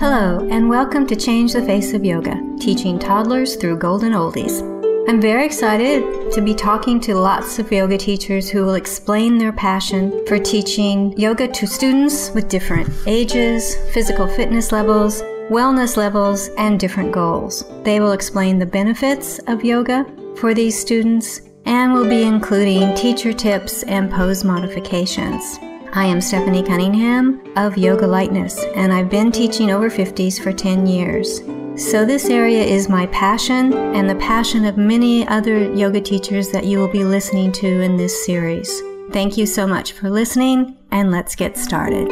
Hello, and welcome to Change the Face of Yoga, teaching toddlers through golden oldies. I'm very excited to be talking to lots of yoga teachers who will explain their passion for teaching yoga to students with different ages, physical fitness levels, wellness levels, and different goals. They will explain the benefits of yoga for these students and will be including teacher tips and pose modifications. I am Stephanie Cunningham of Yoga Lightness, and I've been teaching over 50s for 10 years. So, this area is my passion and the passion of many other yoga teachers that you will be listening to in this series. Thank you so much for listening, and let's get started.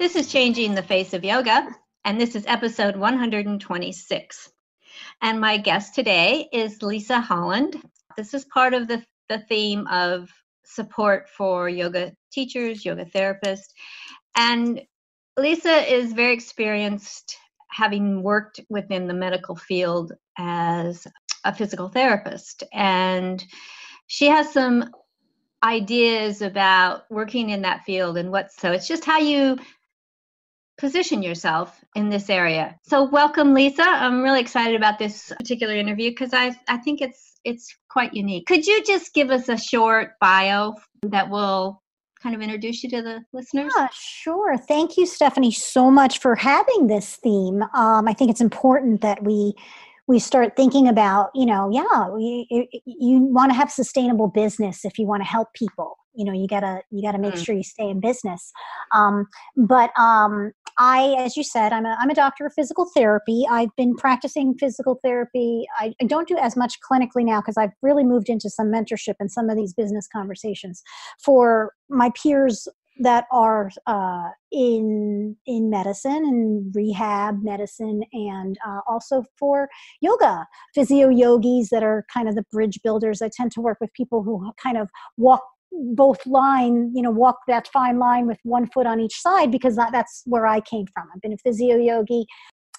This is Changing the Face of Yoga, and this is episode 126. And my guest today is Lisa Holland. This is part of the, the theme of support for yoga teachers, yoga therapists. And Lisa is very experienced having worked within the medical field as a physical therapist. And she has some ideas about working in that field and what so it's just how you position yourself in this area. So welcome Lisa. I'm really excited about this particular interview because I I think it's it's quite unique. Could you just give us a short bio that will kind of introduce you to the listeners? Yeah, sure. Thank you, Stephanie, so much for having this theme. Um, I think it's important that we we start thinking about, you know, yeah, you, you want to have sustainable business if you want to help people you know you gotta you gotta make mm. sure you stay in business. Um, but um, i as you said I'm a, I'm a doctor of physical therapy. I've been practicing physical therapy. I, I don't do as much clinically now because i've really moved into some mentorship and some of these business conversations for my peers that are uh, in in medicine and rehab medicine and uh, also for yoga. Physio yogis that are kind of the bridge builders. I tend to work with people who kind of walk both line, you know, walk that fine line with one foot on each side because that, that's where I came from. I've been a physio yogi.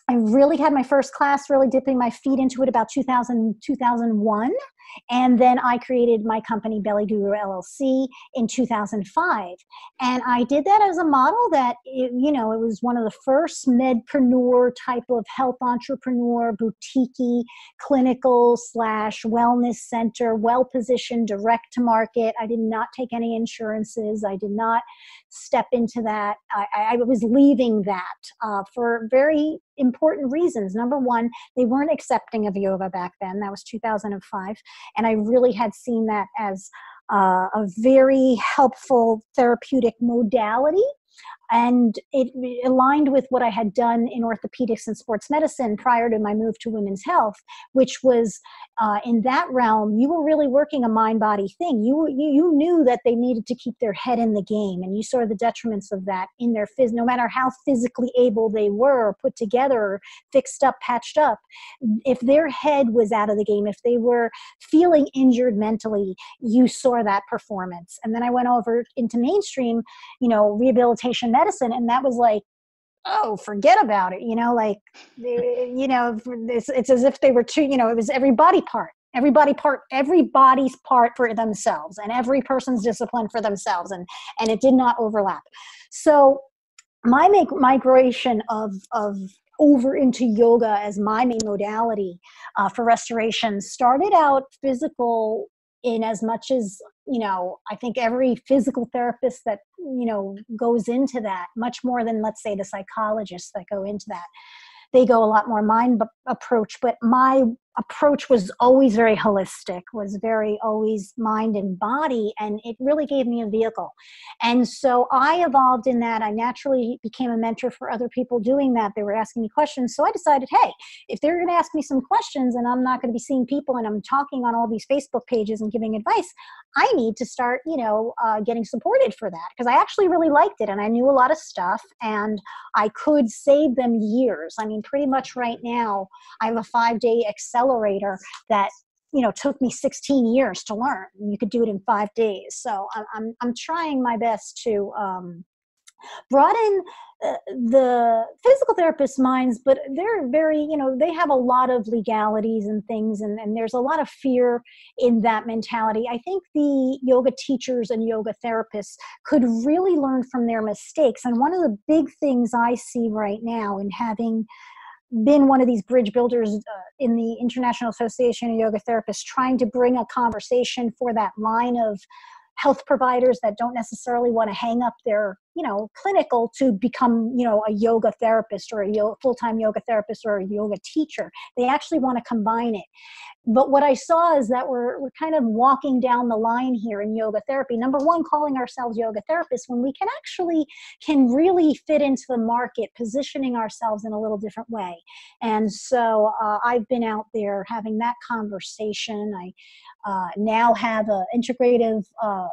I really had my first class, really dipping my feet into it about 2000, 2001. And then I created my company, Belly Guru LLC, in 2005. And I did that as a model that, it, you know, it was one of the first medpreneur type of health entrepreneur, boutique clinical slash wellness center, well positioned, direct to market. I did not take any insurances. I did not step into that. I, I was leaving that uh, for very important reasons. Number one, they weren't accepting of yoga back then. That was 2005. And I really had seen that as uh, a very helpful therapeutic modality and it aligned with what I had done in orthopedics and sports medicine prior to my move to women's health, which was uh, in that realm, you were really working a mind body thing. You, you, you knew that they needed to keep their head in the game, and you saw the detriments of that in their phys. No matter how physically able they were, put together, fixed up, patched up, if their head was out of the game, if they were feeling injured mentally, you saw that performance. And then I went over into mainstream, you know, rehabilitation medicine and that was like oh forget about it you know like you know it's, it's as if they were two you know it was every body part everybody part everybody's part for themselves and every person's discipline for themselves and and it did not overlap. So my migration of of over into yoga as my main modality uh, for restoration started out physical in as much as you know i think every physical therapist that you know goes into that much more than let's say the psychologists that go into that they go a lot more mind approach. But my approach was always very holistic was very always mind and body and it really gave me a vehicle. And so i evolved in that. I naturally became a mentor for other people doing that. They were asking me questions. So i decided hey if they're going to ask me some questions and i'm not going to be seeing people and i'm talking on all these facebook pages and giving advice i need to start you know uh, getting supported for that because i actually really liked it and i knew a lot of stuff and i could save them years. I mean pretty much right now i have a five day excel accelerator that you know took me 16 years to learn. You could do it in five days. So i'm, I'm, I'm trying my best to um, broaden uh, the physical therapist minds but they're very you know they have a lot of legalities and things and, and there's a lot of fear in that mentality. I think the yoga teachers and yoga therapists could really learn from their mistakes and one of the big things i see right now in having been one of these bridge builders uh, in the International Association of Yoga Therapists, trying to bring a conversation for that line of health providers that don't necessarily want to hang up their you know clinical to become you know a yoga therapist or a yo- full-time yoga therapist or a yoga teacher. They actually want to combine it. But what i saw is that we're, we're kind of walking down the line here in yoga therapy. Number one calling ourselves yoga therapists when we can actually can really fit into the market positioning ourselves in a little different way. And so uh, i've been out there having that conversation. I uh, now have an integrative uh,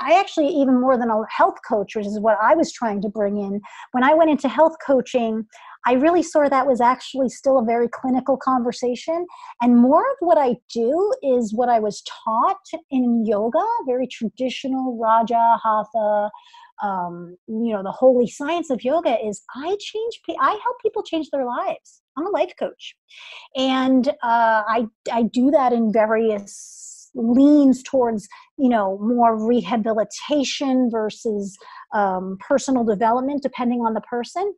I actually, even more than a health coach, which is what I was trying to bring in, when I went into health coaching, I really saw that was actually still a very clinical conversation. And more of what I do is what I was taught in yoga, very traditional Raja, Hatha, um, you know, the holy science of yoga is I change, I help people change their lives. I'm a life coach. And uh, I, I do that in various leans towards you know more rehabilitation versus um, personal development depending on the person.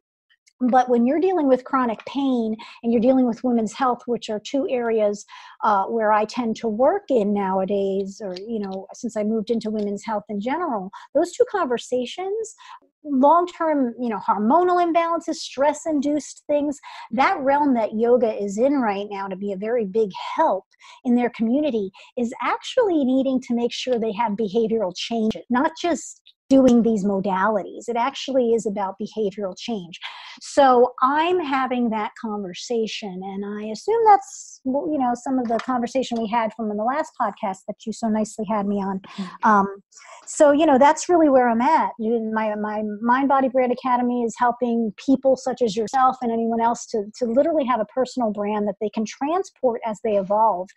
But when you're dealing with chronic pain and you're dealing with women's health which are two areas uh, where i tend to work in nowadays or you know since i moved into women's health in general those two conversations long term you know hormonal imbalances stress induced things that realm that yoga is in right now to be a very big help in their community is actually needing to make sure they have behavioral changes not just doing these modalities. It actually is about behavioral change. So I'm having that conversation, and I assume that's you know some of the conversation we had from in the last podcast that you so nicely had me on. Mm-hmm. Um, so you know that's really where I'm at. My my Mind Body Brand Academy is helping people such as yourself and anyone else to to literally have a personal brand that they can transport as they evolve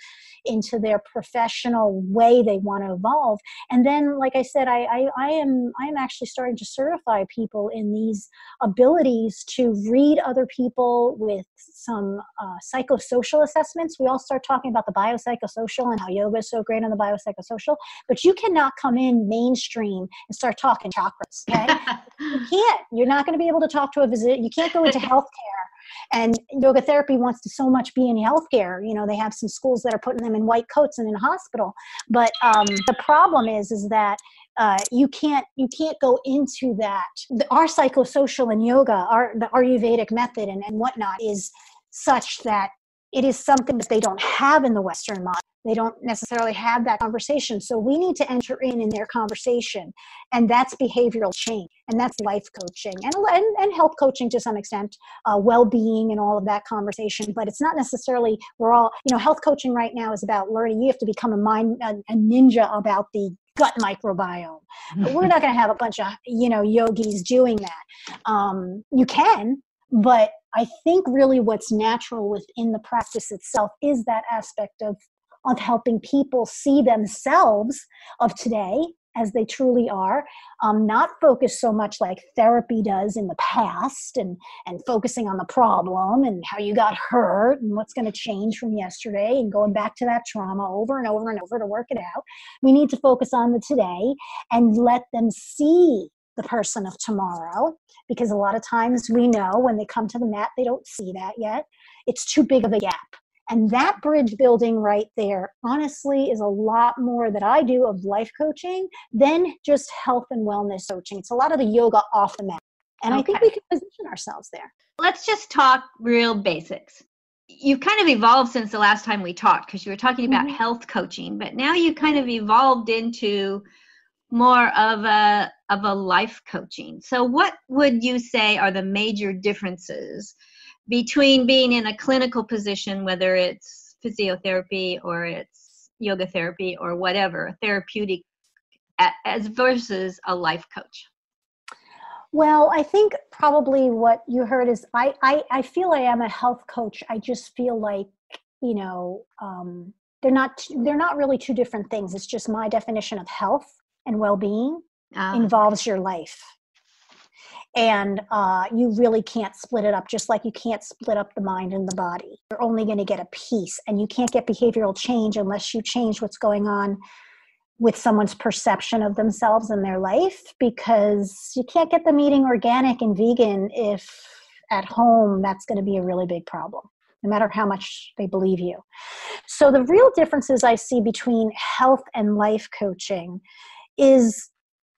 into their professional way they want to evolve. And then, like I said, I I, I am I am actually starting to certify people in these abilities to read other people with some uh, psychosocial assessments. We all start talking about the biopsychosocial and how yoga is so great on the biopsychosocial, but you cannot come in mainstream and start talking chakras. Okay, you can't. You're not going to be able to talk to a visit. You can't go into healthcare and yoga therapy wants to so much be in healthcare you know they have some schools that are putting them in white coats and in a hospital but um, the problem is is that uh, you can't you can't go into that. The, our psychosocial and yoga our the ayurvedic method and, and whatnot is such that it is something that they don't have in the western model they don't necessarily have that conversation. So we need to enter in in their conversation. And that's behavioral change. And that's life coaching and, and, and health coaching to some extent uh, well-being and all of that conversation. But it's not necessarily we're all you know health coaching right now is about learning. You have to become a mind a, a ninja about the gut microbiome. We're not going to have a bunch of you know yogis doing that. Um, you can, but I think really what's natural within the practice itself is that aspect of of helping people see themselves of today as they truly are, um, not focus so much like therapy does in the past and, and focusing on the problem and how you got hurt and what's going to change from yesterday and going back to that trauma over and over and over to work it out. We need to focus on the today and let them see the person of tomorrow because a lot of times we know when they come to the mat, they don't see that yet. It's too big of a gap and that bridge building right there, honestly, is a lot more that I do of life coaching than just health and wellness coaching. It's a lot of the yoga off the mat. And okay. I think we can position ourselves there. Let's just talk real basics. You've kind of evolved since the last time we talked because you were talking about mm-hmm. health coaching, but now you kind of evolved into more of a of a life coaching. So what would you say are the major differences between being in a clinical position, whether it's physiotherapy or it's yoga therapy or whatever, therapeutic, as versus a life coach? Well, I think probably what you heard is I, I, I feel I am a health coach. I just feel like, you know, um, they're not they're not really two different things. It's just my definition of health and well-being uh, involves your life and uh, you really can't split it up just like you can't split up the mind and the body. You're only going to get a piece and you can't get behavioral change unless you change what's going on with someone's perception of themselves and their life because you can't get them eating organic and vegan if at home that's going to be a really big problem no matter how much they believe you. So the real differences i see between health and life coaching is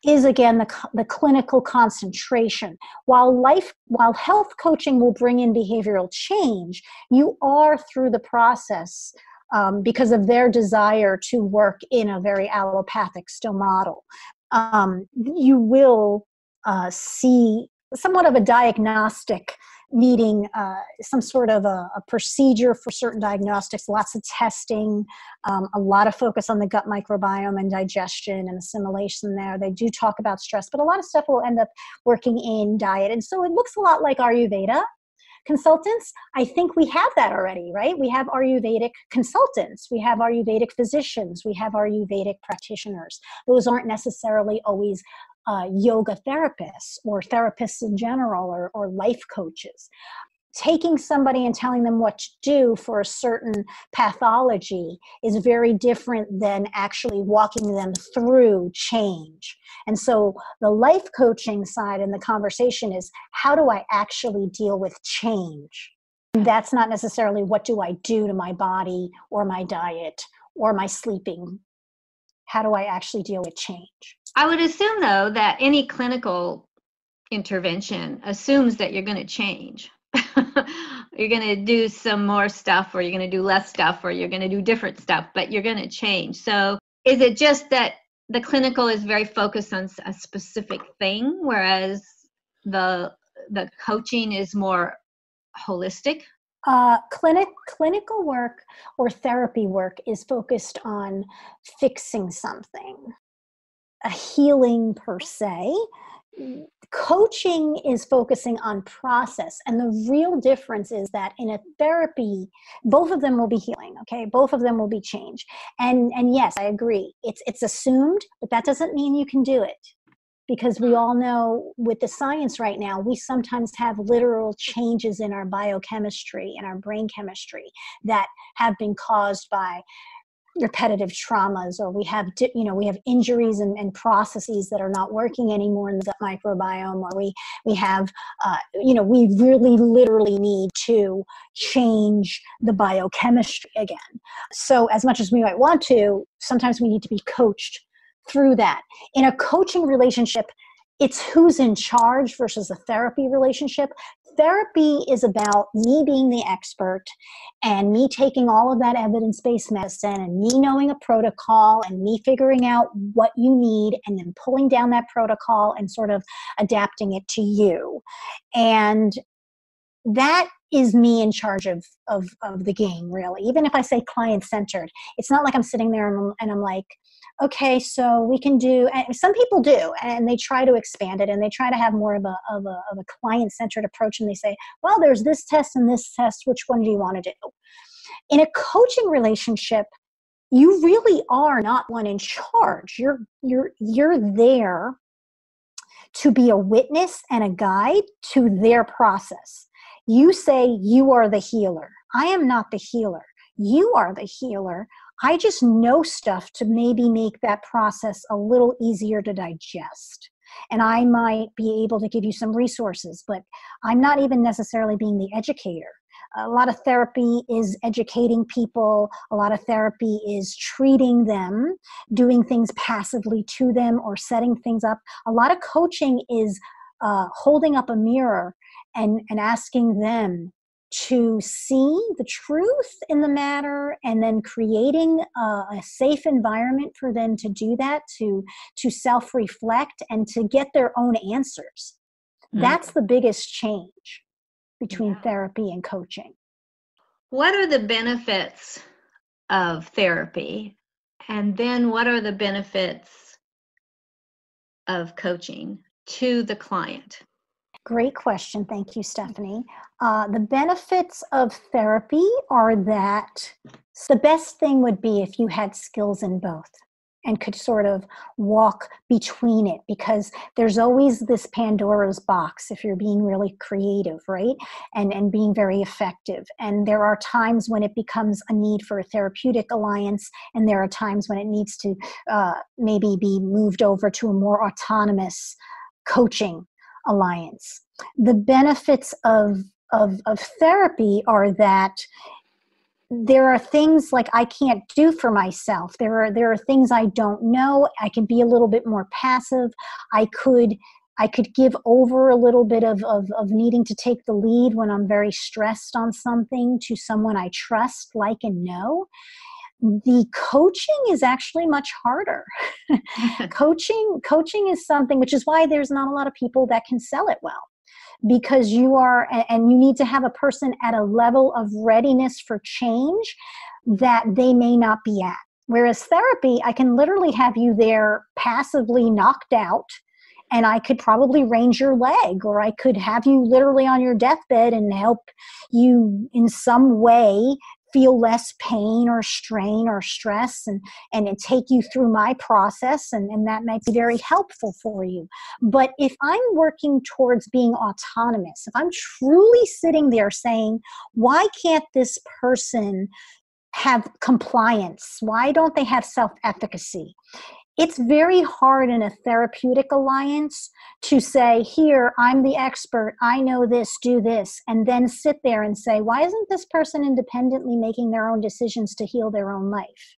is again the, the clinical concentration. While life while health coaching will bring in behavioral change you are through the process um, because of their desire to work in a very allopathic still model. Um, you will uh, see somewhat of a diagnostic needing uh, some sort of a, a, procedure for certain diagnostics, lots of testing, um, a lot of focus on the gut microbiome and digestion and assimilation there. They do talk about stress, but a lot of stuff will end up working in diet. And so it looks a lot like Ayurveda consultants. I think we have that already, right? We have Ayurvedic consultants, we have Ayurvedic physicians, we have Ayurvedic practitioners. Those aren't necessarily always uh, yoga therapists or therapists in general or, or life coaches taking somebody and telling them what to do for a certain pathology is very different than actually walking them through change. And so the life coaching side and the conversation is how do I actually deal with change? That's not necessarily what do I do to my body or my diet or my sleeping. How do I actually deal with change? I would assume, though, that any clinical intervention assumes that you're going to change. you're going to do some more stuff, or you're going to do less stuff, or you're going to do different stuff, but you're going to change. So, is it just that the clinical is very focused on a specific thing, whereas the the coaching is more holistic? Uh, clinic clinical work or therapy work is focused on fixing something a healing per mm-hmm. se. Coaching is focusing on process. And the real difference is that in a therapy, both of them will be healing, okay? Both of them will be change. And and yes, I agree. It's it's assumed, but that doesn't mean you can do it. Because we all know with the science right now, we sometimes have literal changes in our biochemistry and our brain chemistry that have been caused by repetitive traumas or we have you know we have injuries and, and, processes that are not working anymore in the gut microbiome or we we have uh, you know we really literally need to change the biochemistry again. So as much as we might want to sometimes we need to be coached through that. In a coaching relationship it's who's in charge versus a therapy relationship therapy is about me being the expert and me taking all of that evidence based medicine and me knowing a protocol and me figuring out what you need and then pulling down that protocol and sort of adapting it to you. And that is me in charge of, of, of the game, really. Even if I say client centered, it's not like I'm sitting there and and I'm like, okay, so we can do, and some people do, and they try to expand it and they try to have more of a, of a, of a client centered approach and they say, well, there's this test and this test, which one do you want to do? In a coaching relationship, you really are not one in charge. You're, you're, you're there to be a witness and a guide to their process. You say you are the healer. I am not the healer. You are the healer. I just know stuff to maybe make that process a little easier to digest. And I might be able to give you some resources, but I'm not even necessarily being the educator. A lot of therapy is educating people, a lot of therapy is treating them, doing things passively to them, or setting things up. A lot of coaching is uh, holding up a mirror and, and asking them to see the truth in the matter and then creating a, a, safe environment for them to do that to to self-reflect and to get their own answers mm-hmm. that's the biggest change between yeah. therapy and coaching what are the benefits of therapy and then what are the benefits of coaching to the client Great question. Thank you, Stephanie. Uh, the benefits of therapy are that the best thing would be if you had skills in both. and could sort of walk between it because there's always this pandora's box if you're being really creative right and and being very effective and there are times when it becomes a need for a therapeutic alliance and there are times when it needs to uh, maybe be moved over to a more autonomous coaching alliance the benefits of of, of therapy are that there are things like I can't do for myself. There are there are things I don't know. I can be a little bit more passive. I could I could give over a little bit of, of, of needing to take the lead when I'm very stressed on something to someone I trust, like, and know. The coaching is actually much harder. coaching coaching is something which is why there's not a lot of people that can sell it well because you are, and you need to have a person at a level of readiness for change that they may not be at. Whereas therapy, I can literally have you there passively knocked out and I could probably range your leg, or I could have you literally on your deathbed and help you in some way feel less pain or strain or stress and, and, and take you through my process and, and that might be very helpful for you. But if i'm working towards being autonomous if i'm truly sitting there saying why can't this person have compliance? Why don't they have self-efficacy it's very hard in a therapeutic alliance to say, Here, I'm the expert, I know this, do this, and then sit there and say, Why isn't this person independently making their own decisions to heal their own life?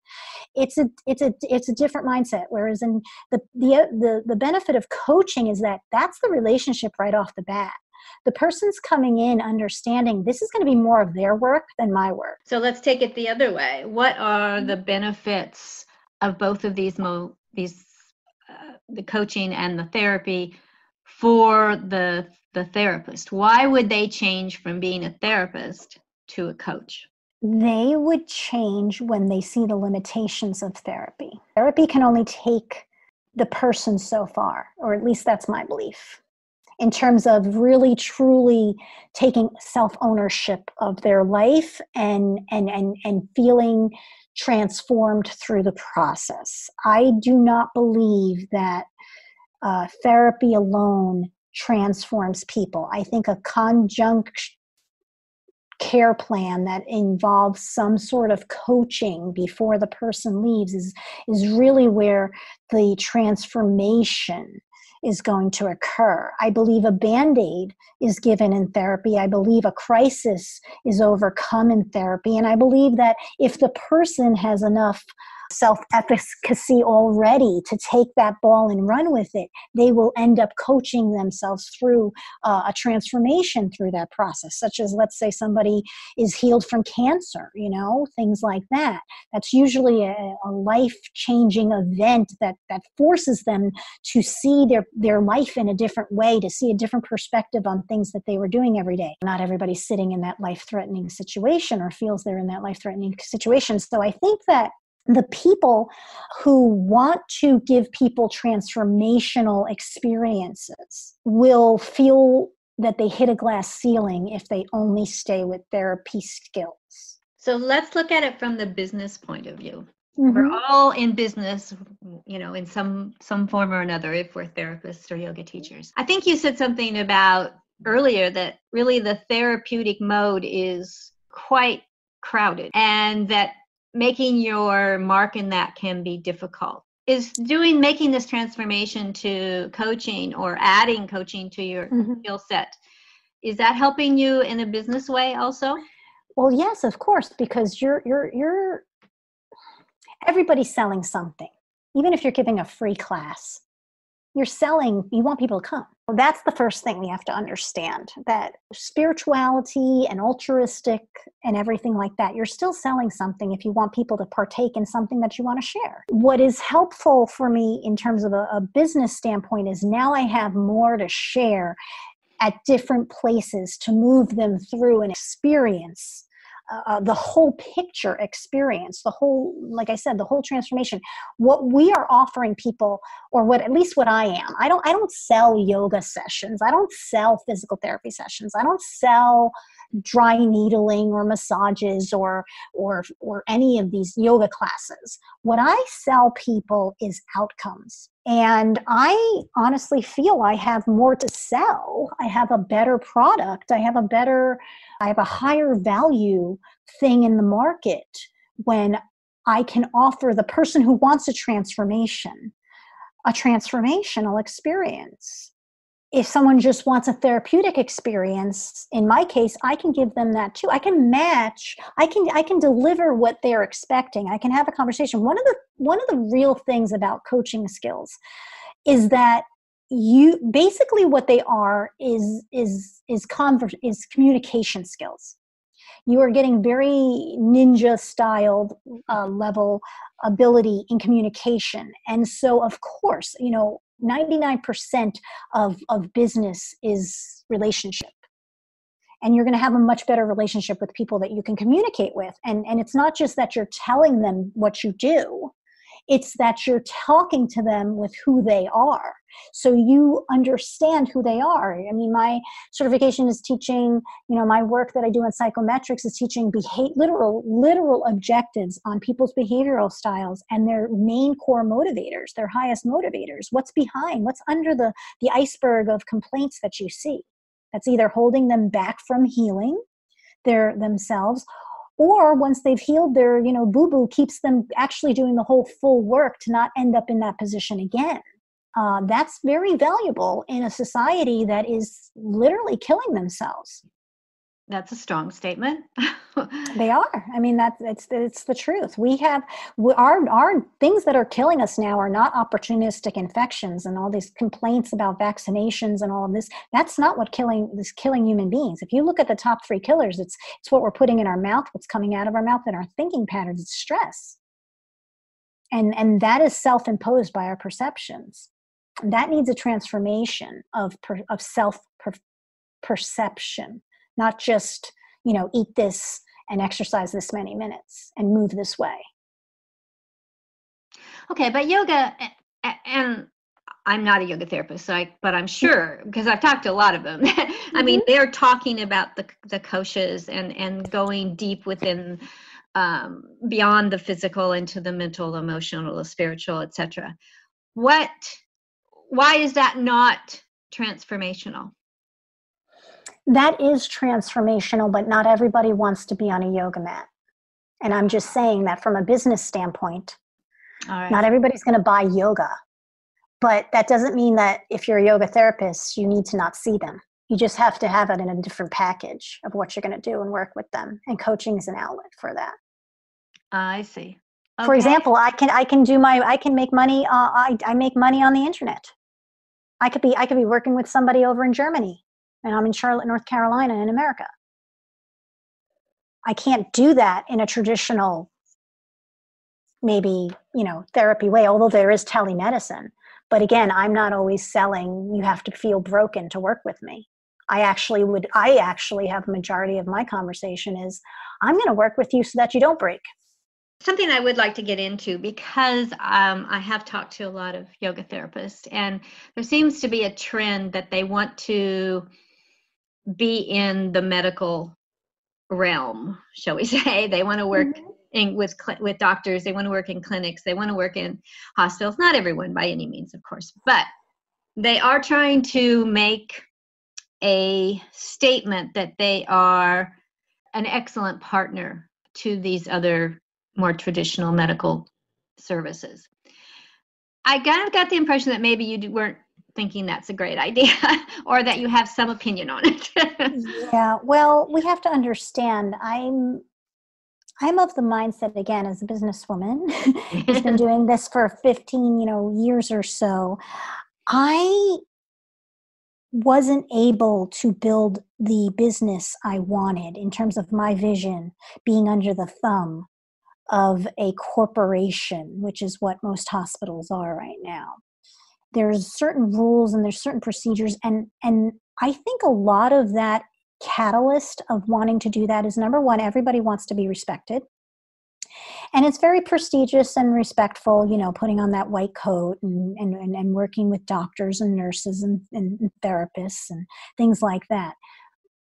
It's a it's a it's a different mindset. Whereas in the the the, the benefit of coaching is that that's the relationship right off the bat the person's coming in understanding this is going to be more of their work than my work. So let's take it the other way. What are the benefits of both of these mo- these uh, the coaching and the therapy for the the therapist. Why would they change from being a therapist to a coach? They would change when they see the limitations of therapy. Therapy can only take the person so far or at least that's my belief in terms of really truly taking self ownership of their life and and and and feeling transformed through the process. I do not believe that uh, therapy alone transforms people. I think a conjunct care plan that involves some sort of coaching before the person leaves is is really where the transformation is going to occur. I believe a band aid is given in therapy. I believe a crisis is overcome in therapy. And I believe that if the person has enough self efficacy already to take that ball and run with it, they will end up coaching themselves through uh, a transformation through that process, such as, let's say, somebody is healed from cancer, you know, things like that. That's usually a, a life changing event that, that forces them to see their, their life in a different way, to see a different perspective on things that they were doing every day. Not everybody's sitting in that life threatening situation or feels they're in that life threatening situation. So I think that the people who want to give people transformational experiences will feel that they hit a glass ceiling if they only stay with therapy skills. So let's look at it from the business point of view. Mm-hmm. We're all in business, you know, in some some form or another if we're therapists or yoga teachers. I think you said something about earlier that really the therapeutic mode is quite crowded and that making your mark in that can be difficult. Is doing making this transformation to coaching or adding coaching to your mm-hmm. skill set is that helping you in a business way also? Well yes of course because you're you're you're everybody's selling something even if you're giving a free class you're selling you want people to come. That's the first thing we have to understand that spirituality and altruistic and everything like that you're still selling something if you want people to partake in something that you want to share. What is helpful for me in terms of a, a business standpoint is now i have more to share at different places to move them through an experience uh, the whole picture experience the whole like i said the whole transformation. What we are offering people or what at least what i am i don't i don't sell yoga sessions. I don't sell physical therapy sessions. I don't sell dry needling or massages or or or any of these yoga classes. What i sell people is outcomes. And i honestly feel i have more to sell. I have a better product. I have a better i have a higher value thing in the market when i can offer the person who wants a transformation a transformational experience if someone just wants a therapeutic experience in my case i can give them that too. I can match i can i can deliver what they're expecting. I can have a conversation. One of the one of the real things about coaching skills is that you basically what they are is is is conver- is communication skills. You are getting very ninja styled uh, level ability in communication. And so of course you know 99% of, of business is relationship. And you're going to have a much better relationship with people that you can communicate with. And and it's not just that you're telling them what you do it's that you're talking to them with who they are so you understand who they are. I mean my certification is teaching you know my work that i do in psychometrics is teaching behavior literal literal objectives on people's behavioral styles and their main core motivators their highest motivators. What's behind what's under the the iceberg of complaints that you see? That's either holding them back from healing their themselves or once they've healed their you know boo boo keeps them actually doing the whole full work to not end up in that position again uh, that's very valuable in a society that is literally killing themselves. That's a strong statement. They are. I mean that's it's it's the truth. We have we, our our things that are killing us now are not opportunistic infections and all these complaints about vaccinations and all of this. That's not what killing is killing human beings. If you look at the top three killers it's it's what we're putting in our mouth what's coming out of our mouth and our thinking patterns. It's stress. And and that is self-imposed by our perceptions that needs a transformation of per, of self per, perception not just you know eat this and exercise this many minutes and move this way okay but yoga and i'm not a yoga therapist so I, but i'm mm-hmm. sure because i've talked to a lot of them i mean mm-hmm. they're talking about the the koshas and and going deep within um, beyond the physical into the mental emotional the spiritual etc what why is that not transformational that is transformational, but not everybody wants to be on a yoga mat. And I'm just saying that from a business standpoint, not everybody's going to buy yoga. But that doesn't mean that if you're a yoga therapist, you need to not see them. You just have to have it in a different package of what you're going to do and work with them. And coaching is an outlet for that. I see. Okay. For example, I can I can do my I can make money. Uh, I I make money on the internet. I could be I could be working with somebody over in Germany and I'm in Charlotte, North Carolina, in America. I can't do that in a traditional, maybe, you know, therapy way, although there is telemedicine. But again, I'm not always selling, you have to feel broken to work with me. I actually would, I actually have majority of my conversation is, I'm going to work with you so that you don't break. Something I would like to get into because um, I have talked to a lot of yoga therapists, and there seems to be a trend that they want to be in the medical realm, shall we say. They want to work mm-hmm. in, with with doctors. They want to work in clinics. They want to work in hospitals. Not everyone, by any means, of course, but they are trying to make a statement that they are an excellent partner to these other more traditional medical services. I kind of got the impression that maybe you weren't thinking that's a great idea or that you have some opinion on it. yeah, well, we have to understand I'm I'm of the mindset again as a businesswoman who's been doing this for 15, you know, years or so. I wasn't able to build the business I wanted in terms of my vision being under the thumb of a corporation, which is what most hospitals are right now. There's certain rules and there's certain procedures and and i think a lot of that catalyst of wanting to do that is number one everybody wants to be respected. And it's very prestigious and respectful you know putting on that white coat and and, and, working with doctors and nurses and, and, therapists and things like that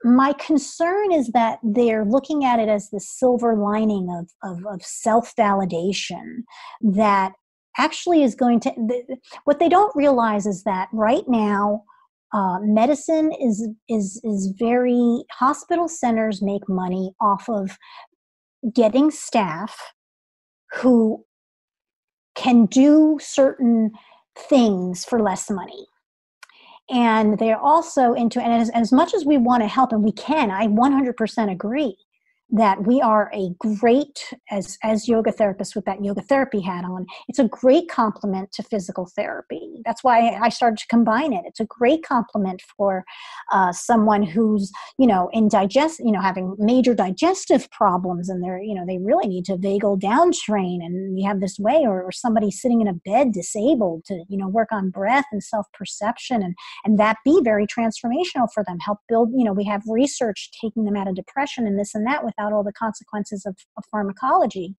my concern is that they're looking at it as the silver lining of, of, of self validation that actually is going to. What they don't realize is that right now, uh, medicine is is is very hospital centers make money off of getting staff who can do certain things for less money and they're also into and as, as much as we want to help and we can i 100% agree that we are a great as as yoga therapists with that yoga therapy hat on it's a great complement to physical therapy. That's why i started to combine it. It's a great complement for uh, someone who's you know in digest you know having major digestive problems and they're you know they really need to vagal down train and you have this way or, or somebody sitting in a bed disabled to you know work on breath and self perception and and that be very transformational for them help build you know we have research taking them out of depression and this and that with without all the consequences of, of pharmacology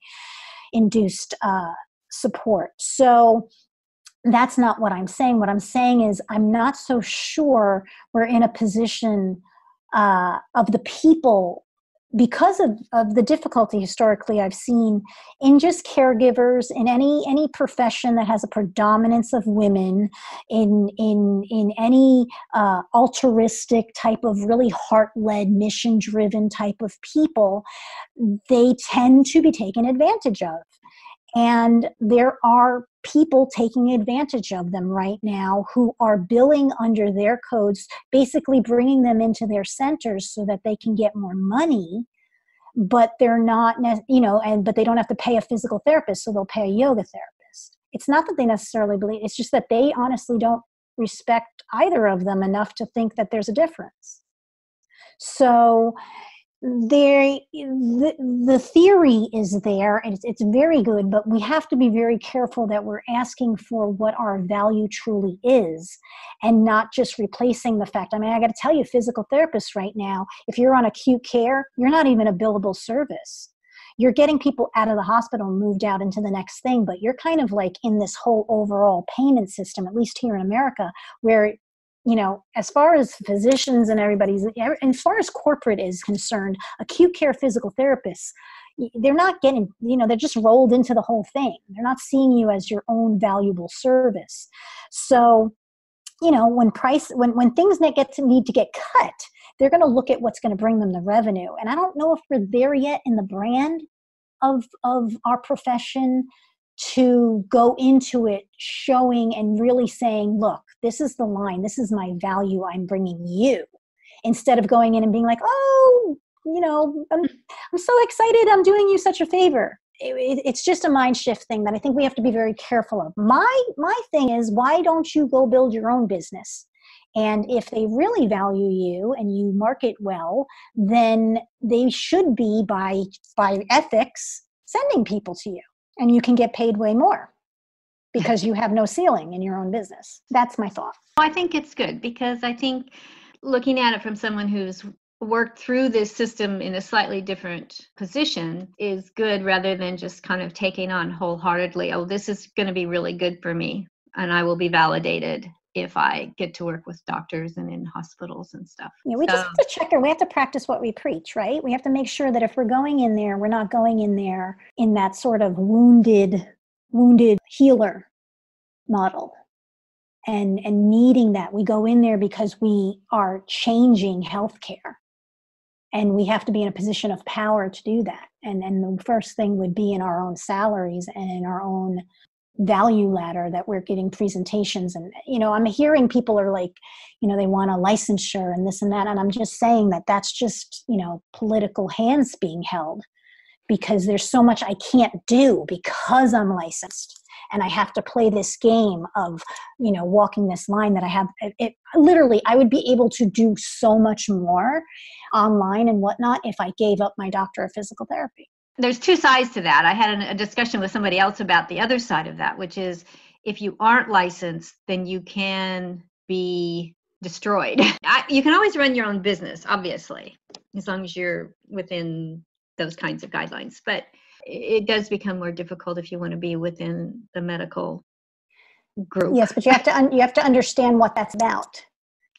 induced uh, support. So that's not what I'm saying. What I'm saying is, I'm not so sure we're in a position uh, of the people because of, of the difficulty historically I've seen in just caregivers in any any profession that has a predominance of women in in in any uh, altruistic type of really heart led mission driven type of people, they tend to be taken advantage of, and there are people taking advantage of them right now who are billing under their codes, basically bringing them into their centers so that they can get more money. But they're not, you know, and but they don't have to pay a physical therapist, so they'll pay a yoga therapist. It's not that they necessarily believe; it's just that they honestly don't respect either of them enough to think that there's a difference. So there the, the theory is there and it's, it's very good but we have to be very careful that we're asking for what our value truly is and not just replacing the fact. I mean i got to tell you physical therapists right now if you're on acute care you're not even a billable service. You're getting people out of the hospital and moved out into the next thing but you're kind of like in this whole overall payment system at least here in america where you know, as far as physicians and everybody's, and as far as corporate is concerned, acute care physical therapists, they're not getting, you know, they're just rolled into the whole thing. They're not seeing you as your own valuable service. So, you know, when price, when when things that get to need to get cut, they're going to look at what's going to bring them the revenue. And I don't know if we're there yet in the brand of of our profession to go into it showing and really saying, look, this is the line, this is my value I'm bringing you, instead of going in and being like, oh, you know, I'm, I'm so excited, I'm doing you such a favor. It, it, it's just a mind shift thing that I think we have to be very careful of. My my thing is, why don't you go build your own business? And if they really value you and you market well, then they should be by by ethics sending people to you and you can get paid way more because you have no ceiling in your own business. That's my thought. I think it's good because I think looking at it from someone who's worked through this system in a slightly different position is good rather than just kind of taking on wholeheartedly, oh, this is going to be really good for me and I will be validated if I get to work with doctors and in hospitals and stuff. Yeah, we so, just have to check it. We have to practice what we preach, right? We have to make sure that if we're going in there, we're not going in there in that sort of wounded, wounded healer model and and needing that. We go in there because we are changing healthcare. And we have to be in a position of power to do that. And and the first thing would be in our own salaries and in our own value ladder that we're getting presentations and you know i'm hearing people are like you know they want a licensure and this and that and i'm just saying that that's just you know political hands being held because there's so much i can't do because i'm licensed and i have to play this game of you know walking this line that i have. It, it literally i would be able to do so much more online and whatnot if i gave up my doctor of physical therapy there's two sides to that. I had a discussion with somebody else about the other side of that, which is if you aren't licensed, then you can be destroyed. I, you can always run your own business, obviously, as long as you're within those kinds of guidelines. But it does become more difficult if you want to be within the medical group. Yes, but you have to un- you have to understand what that's about.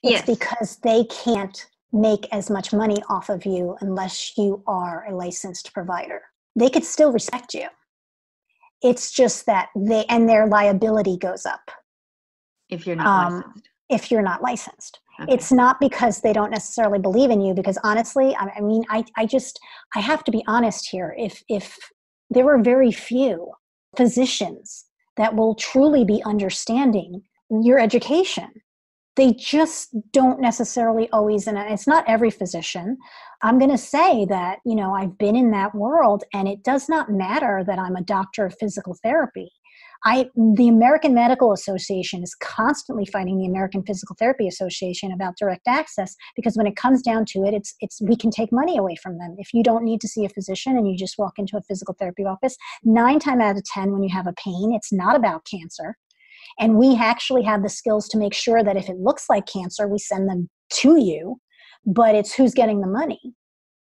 It's yes. because they can't make as much money off of you unless you are a licensed provider. They could still respect you. It's just that they and their liability goes up if you're not um, licensed. If you're not licensed. Okay. It's not because they don't necessarily believe in you, because honestly, I, I mean, I, I just I have to be honest here. If if there were very few physicians that will truly be understanding your education they just don't necessarily always and it's not every physician i'm going to say that you know i've been in that world and it does not matter that i'm a doctor of physical therapy I, the American Medical Association is constantly fighting the American Physical Therapy Association about direct access because when it comes down to it, it's it's we can take money away from them. If you don't need to see a physician and you just walk into a physical therapy office, nine times out of ten, when you have a pain, it's not about cancer. And we actually have the skills to make sure that if it looks like cancer, we send them to you, but it's who's getting the money.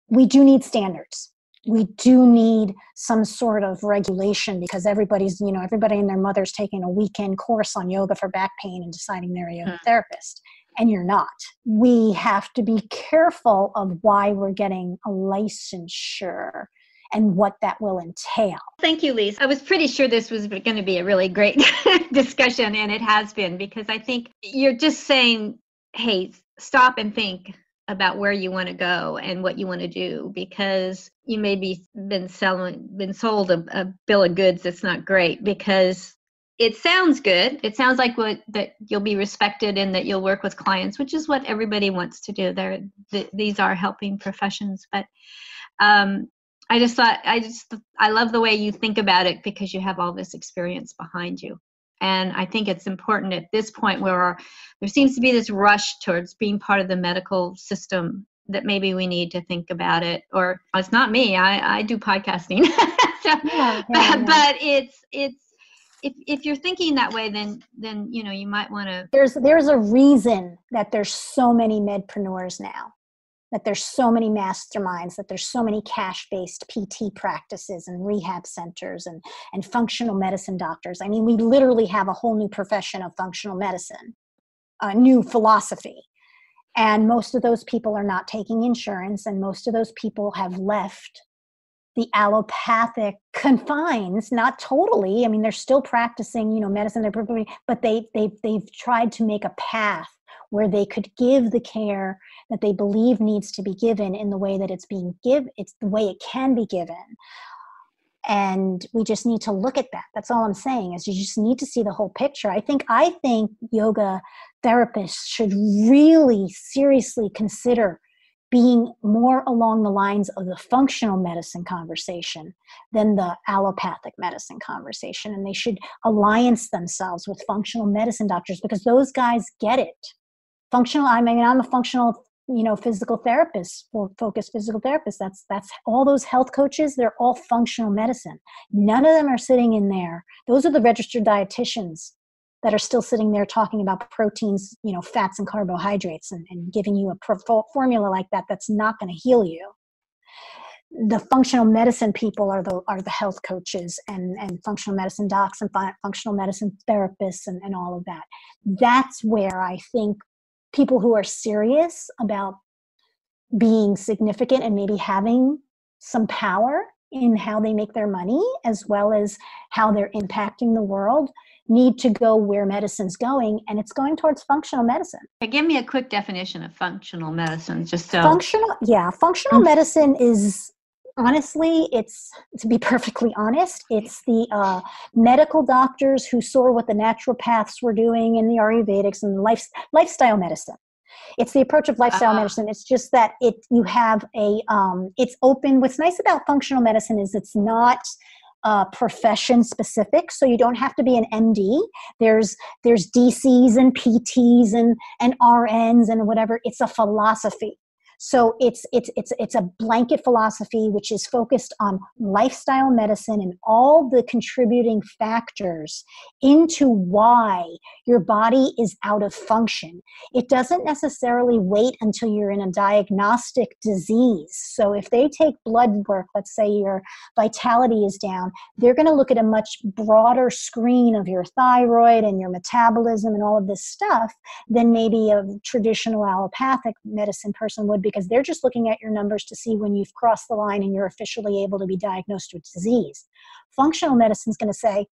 We do need standards. We do need some sort of regulation because everybody's, you know, everybody and their mother's taking a weekend course on yoga for back pain and deciding they're a yoga hmm. therapist. And you're not. We have to be careful of why we're getting a licensure and what that will entail. Thank you, Lise. I was pretty sure this was going to be a really great discussion, and it has been because I think you're just saying, hey, stop and think about where you want to go and what you want to do because you may be been selling been sold a, a bill of goods that's not great because it sounds good. It sounds like what that you'll be respected and that you'll work with clients, which is what everybody wants to do. There, th- these are helping professions, but um, I just thought I just I love the way you think about it because you have all this experience behind you. And I think it's important at this point where our, there seems to be this rush towards being part of the medical system that maybe we need to think about it. Or it's not me. I, I do podcasting. so, yeah, yeah, yeah. But it's it's if if you're thinking that way, then then you know you might want to. There's there's a reason that there's so many medpreneurs now that there's so many masterminds that there's so many cash-based pt practices and rehab centers and, and functional medicine doctors. I mean we literally have a whole new profession of functional medicine a new philosophy. And most of those people are not taking insurance and most of those people have left the allopathic confines not totally. I mean they're still practicing you know medicine they're but they they they've tried to make a path where they could give the care that they believe needs to be given in the way that it's being given it's the way it can be given. And we just need to look at that. That's all i'm saying is you just need to see the whole picture. I think i think yoga therapists should really seriously consider being more along the lines of the functional medicine conversation than the allopathic medicine conversation. And they should alliance themselves with functional medicine doctors because those guys get it functional i mean i'm a functional you know physical therapist or focused physical therapist. That's that's all those health coaches they're all functional medicine. None of them are sitting in there. Those are the registered dietitians that are still sitting there talking about proteins you know fats and carbohydrates and, and giving you a formula like that that's not going to heal you. The functional medicine people are the are the health coaches and and functional medicine docs and functional medicine therapists and, and all of that. That's where i think people who are serious about being significant and maybe having some power in how they make their money as well as how they're impacting the world need to go where medicine's going and it's going towards functional medicine. Give me a quick definition of functional medicine just so functional yeah functional mm. medicine is honestly it's to be perfectly honest it's the uh, medical doctors who saw what the naturopaths were doing in the ayurvedics and life, lifestyle medicine. It's the approach of lifestyle uh-huh. medicine. It's just that it you have a um, it's open. What's nice about functional medicine is it's not uh, profession specific so you don't have to be an md there's there's dcs and pts and and rns and whatever. It's a philosophy So it's it's it's it's a blanket philosophy which is focused on lifestyle medicine and all the contributing factors into why your body is out of function. It doesn't necessarily wait until you're in a diagnostic disease. So if they take blood work, let's say your vitality is down, they're going to look at a much broader screen of your thyroid and your metabolism and all of this stuff than maybe a traditional allopathic medicine person would because they're just looking at your numbers to see when you've crossed the line and you're officially able to be diagnosed with disease. Functional medicine is going to say,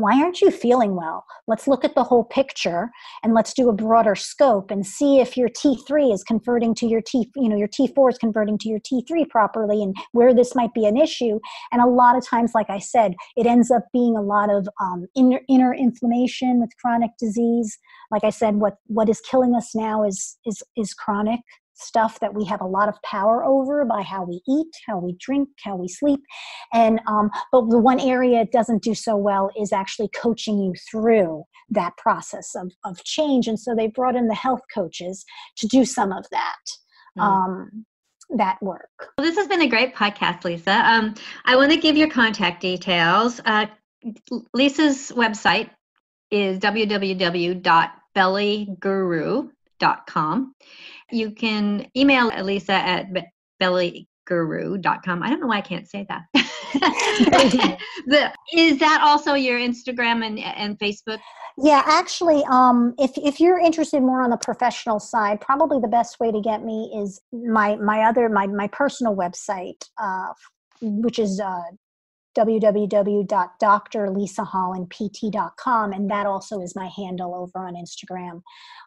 why aren't you feeling well? Let's look at the whole picture and let's do a broader scope and see if your T3 is converting to your T, you know, your T4 is converting to your T3 properly and where this might be an issue. And a lot of times, like I said, it ends up being a lot of um, inner, inner inflammation with chronic disease. Like I said, what, what is killing us now is, is, is chronic stuff that we have a lot of power over by how we eat, how we drink, how we sleep. And um, but the one area it doesn't do so well is actually coaching you through that process of, of change. And so they brought in the health coaches to do some of that. Mm. Um, that work. Well, this has been a great podcast, Lisa. Um, I want to give your contact details. Uh, Lisa's website is www.bellyguru.com. You can email Lisa at bellyguru.com. I don't know why I can't say that. the, is that also your Instagram and, and Facebook? Yeah, actually, um, if if you're interested more on the professional side, probably the best way to get me is my my other my my personal website, uh, which is uh, www.drlisahollandpt.com, and that also is my handle over on Instagram,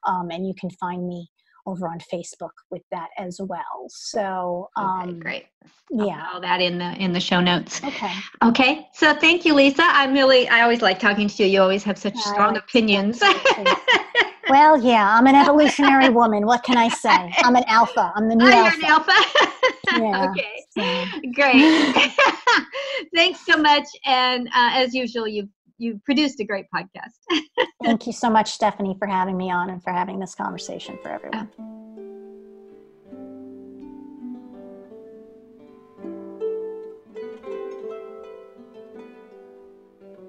um, and you can find me over on Facebook with that as well. So um, okay, great. Yeah, all that in the in the show notes. Okay. Okay. So thank you, Lisa. I'm really I always like talking to you. You always have such strong opinions. well, yeah, I'm an evolutionary woman. What can I say? I'm an alpha. I'm the new oh, alpha. You're an alpha. yeah. Okay. So. Great. Thanks so much. And uh, as usual, you've you produced a great podcast. Thank you so much, Stephanie, for having me on and for having this conversation for everyone. Oh.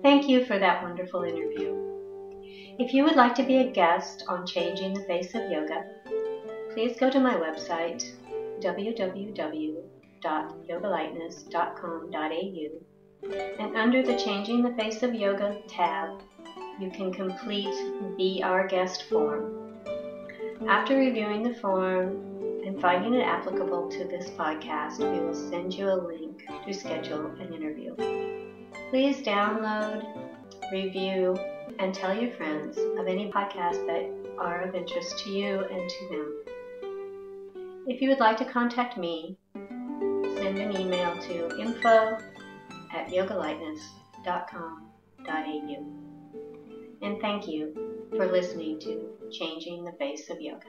Thank you for that wonderful interview. If you would like to be a guest on Changing the Face of Yoga, please go to my website www.yogalightness.com.au and under the Changing the Face of Yoga tab, you can complete Be Our Guest form. After reviewing the form and finding it applicable to this podcast, we will send you a link to schedule an interview. Please download, review, and tell your friends of any podcasts that are of interest to you and to them. If you would like to contact me, send an email to info at yogalightness.com.au. And thank you for listening to Changing the Face of Yoga.